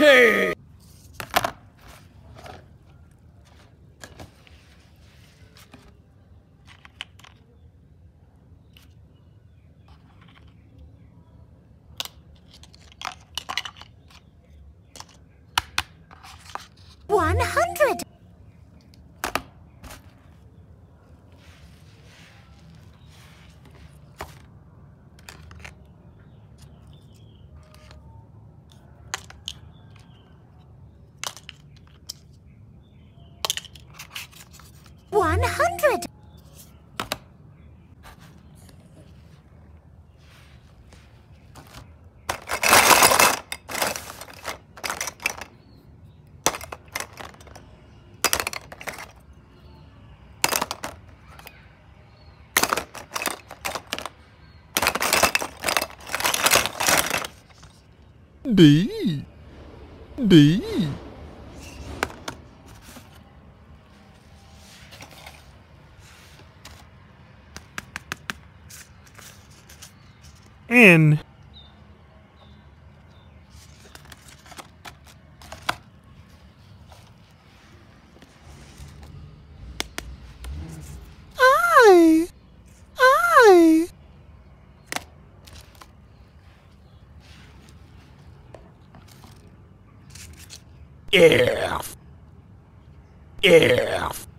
Eighty! One hundred. One hundred. D. D. N. I. I. F. F.